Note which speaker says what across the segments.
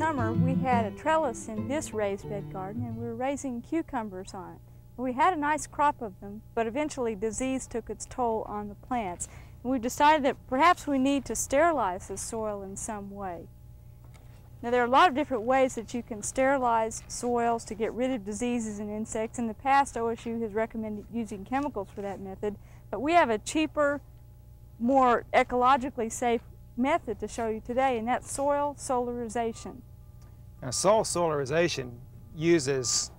Speaker 1: summer, we had a trellis in this raised bed garden and we were raising cucumbers on it. We had a nice crop of them, but eventually disease took its toll on the plants. We decided that perhaps we need to sterilize the soil in some way. Now there are a lot of different ways that you can sterilize soils to get rid of diseases and insects. In the past, OSU has recommended using chemicals for that method, but we have a cheaper, more ecologically safe method to show you today, and that's soil solarization.
Speaker 2: Now soil solarization uses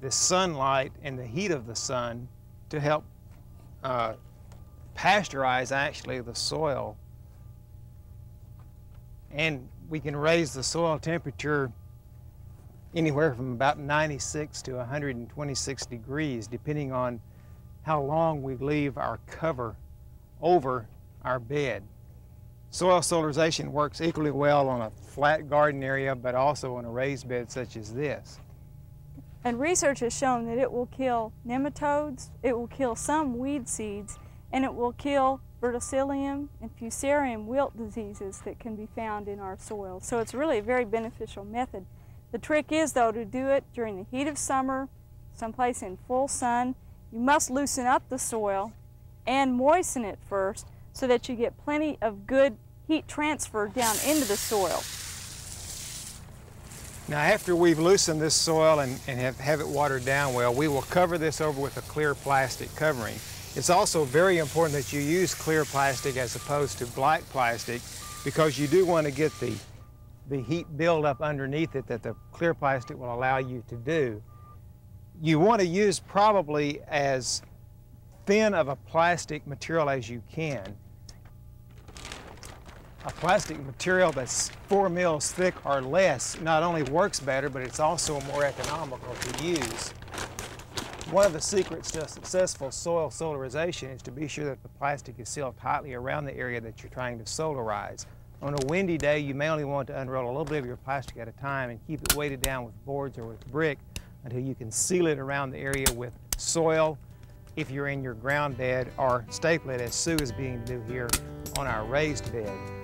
Speaker 2: the sunlight and the heat of the sun to help uh, pasteurize actually the soil and we can raise the soil temperature anywhere from about 96 to 126 degrees depending on how long we leave our cover over our bed. Soil solarization works equally well on a flat garden area but also on a raised bed such as this.
Speaker 1: And research has shown that it will kill nematodes, it will kill some weed seeds, and it will kill verticillium and fusarium wilt diseases that can be found in our soil. So it's really a very beneficial method. The trick is though to do it during the heat of summer, someplace in full sun. You must loosen up the soil and moisten it first so that you get plenty of good heat transfer down into the soil.
Speaker 2: Now after we've loosened this soil and, and have, have it watered down well, we will cover this over with a clear plastic covering. It's also very important that you use clear plastic as opposed to black plastic because you do want to get the, the heat buildup underneath it that the clear plastic will allow you to do. You want to use probably as thin of a plastic material as you can. A plastic material that's four mils thick or less not only works better, but it's also more economical to use. One of the secrets to successful soil solarization is to be sure that the plastic is sealed tightly around the area that you're trying to solarize. On a windy day, you may only want to unroll a little bit of your plastic at a time and keep it weighted down with boards or with brick until you can seal it around the area with soil if you're in your ground bed or staple it as Sue is being do here on our raised bed.